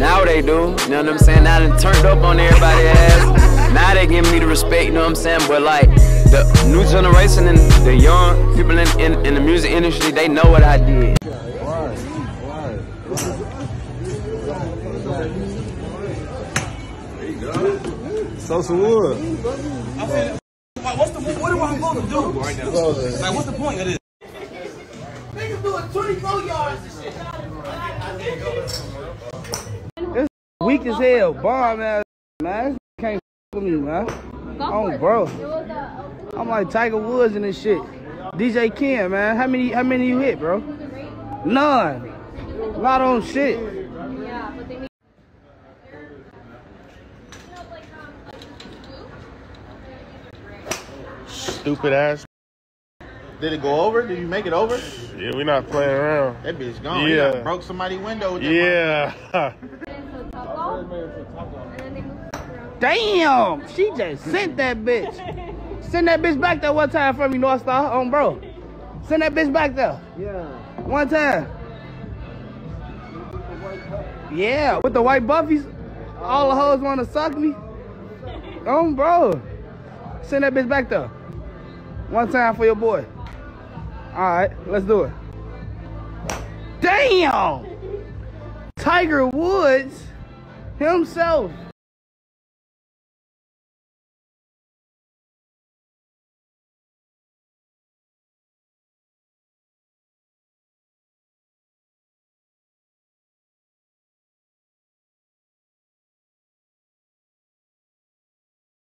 Now they do. You know what I'm saying? Now they turned up on everybody ass. Now they giving me the respect, you know what I'm saying? But like the new generation and the young people in, in, in the music industry, they know what I did. Social wood. What's the what am I supposed to do right now? Like, what's the point of this? Niggas doing 24 yards and shit. Weak as hell, bomb ass man. This Can't f with me, man. Oh, bro. I'm like Tiger Woods and this shit. DJ Ken, man. How many? How many you hit, bro? None. Not on shit. Stupid ass. Did it go over? Did you make it over? Yeah, we not playing around. That bitch gone. Yeah. broke somebody's window with that Yeah. Damn. She just sent that bitch. Send that bitch back there one time for me, North Star. On bro. Send that bitch back there. Yeah. One time. Yeah, with the white buffies. All the hoes want to suck me. Oh, bro. Send that bitch back there. One time for your boy. All right, let's do it. Damn! Tiger Woods himself